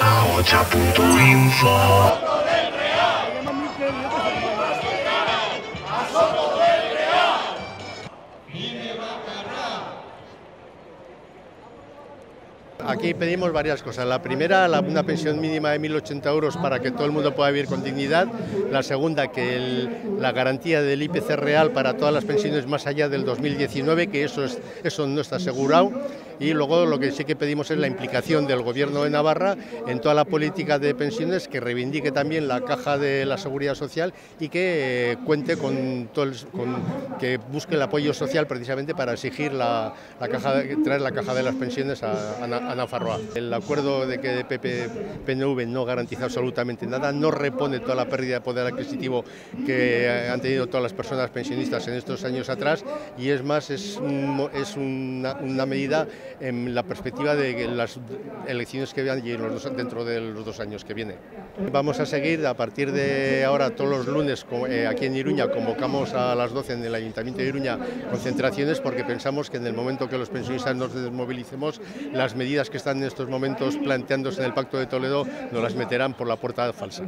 啊，我就不多应付 Aquí pedimos varias cosas. La primera, una pensión mínima de 1.080 euros para que todo el mundo pueda vivir con dignidad. La segunda, que la garantía del IPC real para todas las pensiones más allá del 2019, que eso, es, eso no está asegurado y luego lo que sí que pedimos es la implicación del Gobierno de Navarra en toda la política de pensiones que reivindique también la caja de la seguridad social y que eh, cuente con, todo que busque el apoyo social precisamente para exigir la, caja, traer la caja de las pensiones a, a, Nafarroa. El acuerdo de que PP PNV no garantiza absolutamente nada, no repone toda la pérdida de poder adquisitivo que han tenido todas las personas pensionistas en estos años atrás y es más, es, es una, una medida en la perspectiva de las elecciones que vean dentro de los dos años que vienen. Vamos a seguir a partir de ahora todos los lunes eh, aquí en Iruña convocamos a las 12 en el Ayuntamiento de Iruña concentraciones porque pensamos que en el momento que los pensionistas nos desmovilicemos las que están en estos momentos planteándose en el Pacto de Toledo nos las meterán por la puerta falsa.